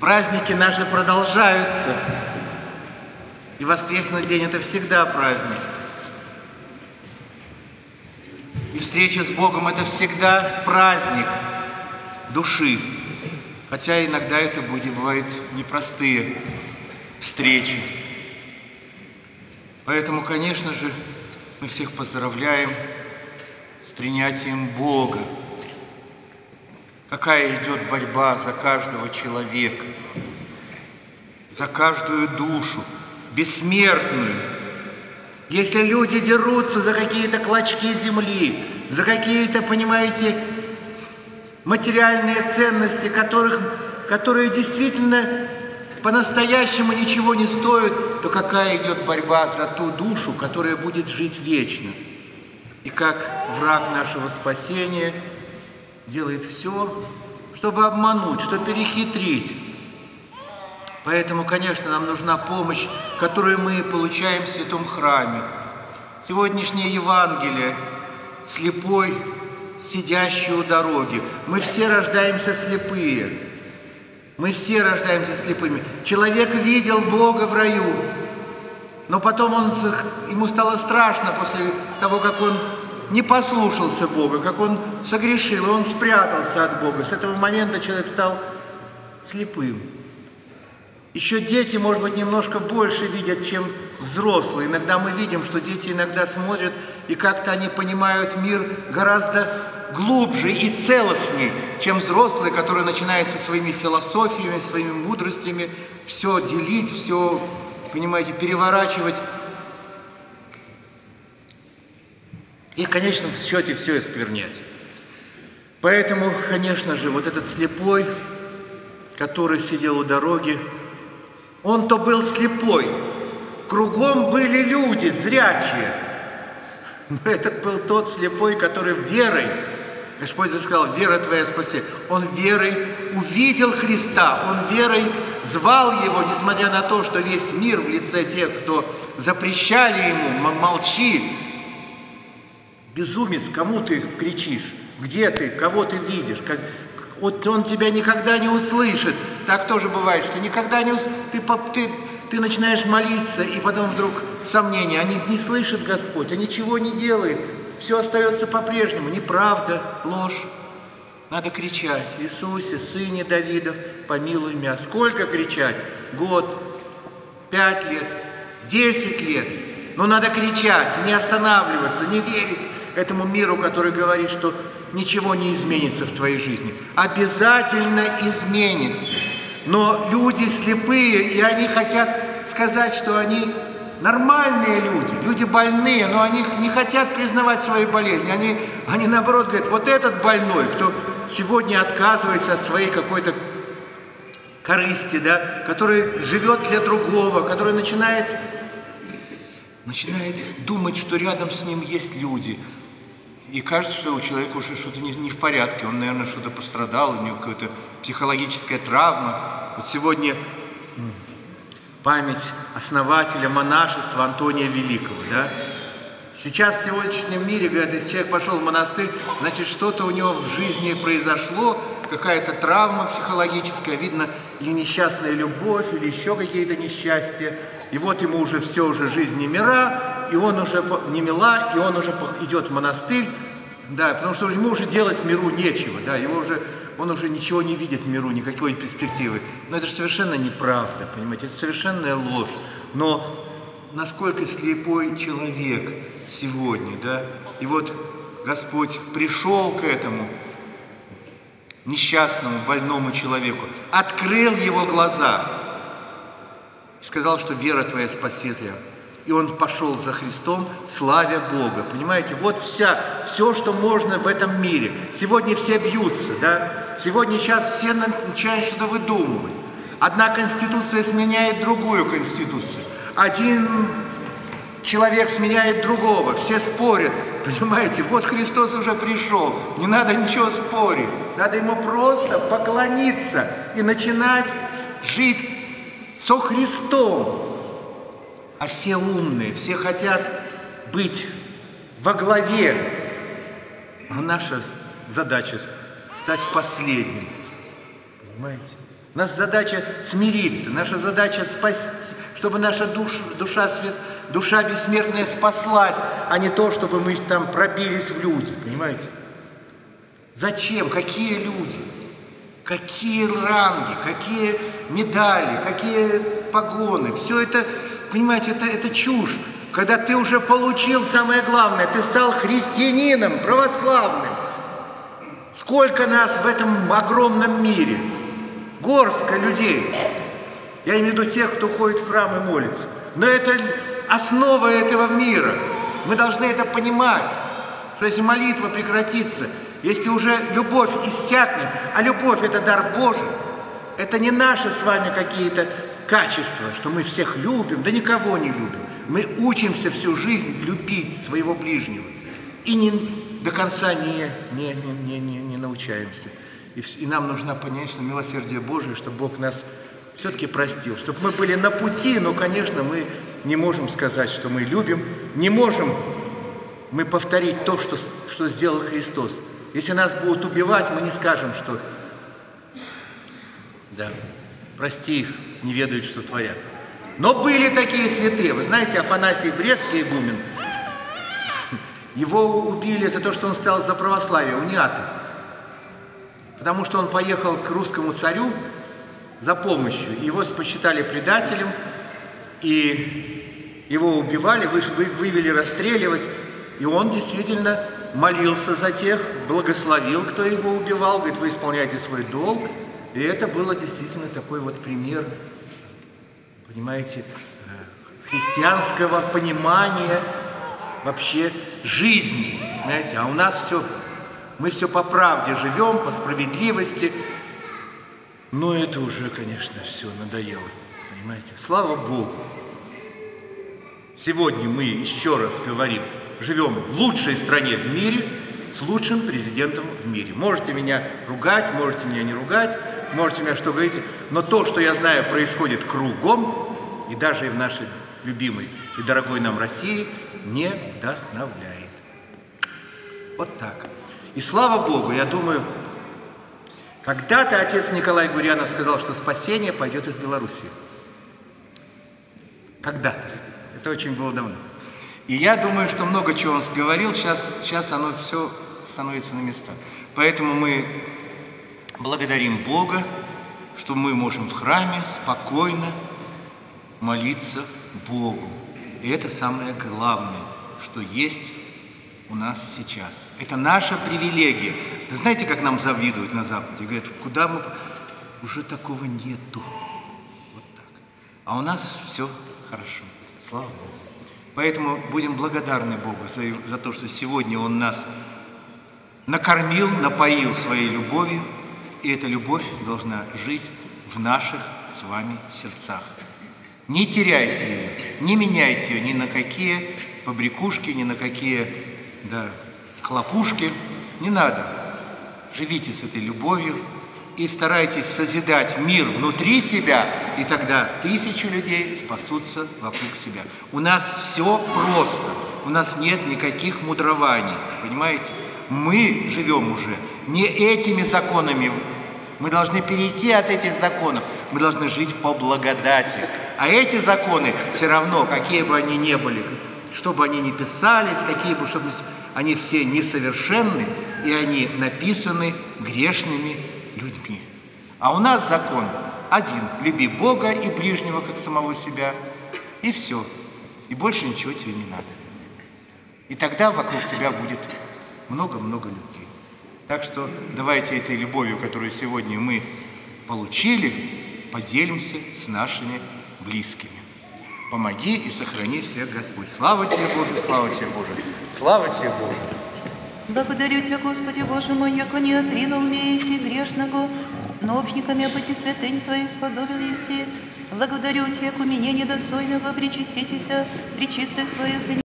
Праздники наши продолжаются. И воскресный день – это всегда праздник. И встреча с Богом – это всегда праздник души. Хотя иногда это будет, бывают непростые встречи. Поэтому, конечно же, мы всех поздравляем с принятием Бога. Какая идет борьба за каждого человека, за каждую душу, бессмертную. Если люди дерутся за какие-то клочки земли, за какие-то, понимаете, материальные ценности, которых, которые действительно по-настоящему ничего не стоят, то какая идет борьба за ту душу, которая будет жить вечно. И как враг нашего спасения делает все, чтобы обмануть, чтобы перехитрить. Поэтому, конечно, нам нужна помощь, которую мы получаем в Святом Храме. Сегодняшнее Евангелие, слепой, сидящий у дороги. Мы все рождаемся слепые. Мы все рождаемся слепыми. Человек видел Бога в раю, но потом он, ему стало страшно после того, как он не послушался Бога, как он согрешил, и он спрятался от Бога. С этого момента человек стал слепым. Еще дети, может быть, немножко больше видят, чем взрослые. Иногда мы видим, что дети иногда смотрят, и как-то они понимают мир гораздо глубже и целостнее, чем взрослые, которые начинают со своими философиями, своими мудростями все делить, все, понимаете, переворачивать. И в конечном счете все осквернять. Поэтому, конечно же, вот этот слепой, который сидел у дороги, он-то был слепой. Кругом были люди зрячие. Но этот был тот слепой, который верой Господь сказал, вера твоя спаси. Он верой увидел Христа, он верой звал Его, несмотря на то, что весь мир в лице тех, кто запрещали Ему, молчи. Безумец, кому ты кричишь? Где ты? Кого ты видишь? Как, вот он тебя никогда не услышит. Так тоже бывает, что никогда не услышит. Ты, ты, ты начинаешь молиться, и потом вдруг сомнения. Они не слышат Господь, он ничего не делает все остается по-прежнему. Неправда, ложь. Надо кричать. Иисусе, Сыне Давидов, помилуй меня. Сколько кричать? Год, пять лет, десять лет. Но надо кричать, не останавливаться, не верить этому миру, который говорит, что ничего не изменится в твоей жизни. Обязательно изменится. Но люди слепые, и они хотят сказать, что они нормальные люди, люди больные, но они не хотят признавать свои болезни. Они, они наоборот говорят, вот этот больной, кто сегодня отказывается от своей какой-то корысти, да, который живет для другого, который начинает, начинает думать, что рядом с ним есть люди. И кажется, что у человека уже что-то не, не в порядке, он, наверное, что-то пострадал, у него какая-то психологическая травма. Вот сегодня память основателя монашества Антония Великого, да? Сейчас в сегодняшнем мире, говорят, если человек пошел в монастырь, значит, что-то у него в жизни произошло, какая-то травма психологическая, видно, или несчастная любовь, или еще какие-то несчастья. И вот ему уже все, уже жизнь не мира, и он уже не мила, и он уже идет в монастырь, да, потому что ему уже делать в миру нечего, да, его уже он уже ничего не видит в миру, никакой перспективы. Но это же совершенно неправда, понимаете, это совершенная ложь. Но насколько слепой человек сегодня, да, и вот Господь пришел к этому несчастному, больному человеку, открыл его глаза, сказал, что вера твоя спасет тебя. И он пошел за Христом, славя Бога. Понимаете, вот вся, все, что можно в этом мире. Сегодня все бьются, да? Сегодня сейчас все начинают что-то выдумывать. Одна конституция сменяет другую конституцию. Один человек сменяет другого. Все спорят. Понимаете, вот Христос уже пришел. Не надо ничего спорить. Надо ему просто поклониться и начинать жить со Христом. А все умные, все хотят быть во главе. А наша задача стать последним. Понимаете? Наша задача смириться, наша задача спасти, чтобы наша душ, душа, свет, душа бессмертная спаслась, а не то, чтобы мы там пробились в люди, понимаете? Зачем? Какие люди? Какие ранги, какие медали, какие погоны? Все это, понимаете, это, это чушь. Когда ты уже получил самое главное, ты стал христианином, православным. Сколько нас в этом огромном мире? Горстка людей. Я имею в виду тех, кто ходит в храм и молится. Но это основа этого мира. Мы должны это понимать, что если молитва прекратится, если уже любовь иссякнет, а любовь – это дар Божий, это не наши с вами какие-то качества, что мы всех любим, да никого не любим. Мы учимся всю жизнь любить своего ближнего и не, до конца не, не, не, не, не научаемся. И, и нам нужно понять, что милосердие Божие, чтобы Бог нас все-таки простил, чтобы мы были на пути, но, конечно, мы не можем сказать, что мы любим, не можем мы повторить то, что, что сделал Христос. Если нас будут убивать, мы не скажем, что да, прости их, не ведают, что творят. Но были такие святые. Вы знаете, Афанасий Брестский игумен, его убили за то, что он стал за православие, униаты. Потому что он поехал к русскому царю за помощью. Его посчитали предателем, и его убивали, вывели расстреливать. И он действительно молился за тех, благословил, кто его убивал, говорит, вы исполняете свой долг. И это было действительно такой вот пример, понимаете, э, христианского понимания вообще жизни. Понимаете? А у нас все, мы все по правде живем, по справедливости. Но это уже, конечно, все надоело. Понимаете? Слава Богу. Сегодня мы еще раз говорим, живем в лучшей стране в мире с лучшим президентом в мире. Можете меня ругать, можете меня не ругать, можете меня что говорить, но то, что я знаю, происходит кругом, и даже и в нашей любимой и дорогой нам России, не вдохновляет. Вот так. И слава Богу, я думаю, когда-то отец Николай Гурьянов сказал, что спасение пойдет из Белоруссии. Когда-то. Это очень было давно. И я думаю, что много чего он говорил, сейчас, сейчас оно все становится на места. Поэтому мы благодарим Бога, что мы можем в храме спокойно молиться Богу. И это самое главное, что есть у нас сейчас. Это наша привилегия. Вы знаете, как нам завидуют на Западе? Говорят, куда мы... Уже такого нету. Вот так. А у нас все хорошо. Слава Богу. Поэтому будем благодарны Богу за, за то, что сегодня Он нас накормил, напоил своей любовью, и эта любовь должна жить в наших с вами сердцах. Не теряйте ее, не меняйте ее ни на какие побрякушки, ни на какие да, хлопушки. Не надо. Живите с этой любовью и старайтесь созидать мир внутри себя, и тогда тысячи людей спасутся вокруг себя. У нас все просто. У нас нет никаких мудрований. Понимаете? Мы живем уже не этими законами. Мы должны перейти от этих законов. Мы должны жить по благодати. А эти законы все равно, какие бы они ни были, что бы они ни писались, какие бы, чтобы они все несовершенны, и они написаны грешными людьми. А у нас закон один. Люби Бога и ближнего, как самого себя. И все. И больше ничего тебе не надо. И тогда вокруг тебя будет много-много любви. Так что давайте этой любовью, которую сегодня мы получили, поделимся с нашими близкими. Помоги и сохрани всех Господь. Слава Тебе, Боже, слава Тебе, Боже. Слава Тебе, Боже. Благодарю Тебя, Господи Боже мой, яко не отринул мне еси грешного, но общниками обыти святынь Твоих сподобил еси. Благодарю Тебя, к умене недостойного, причаститеся, причистых Твоих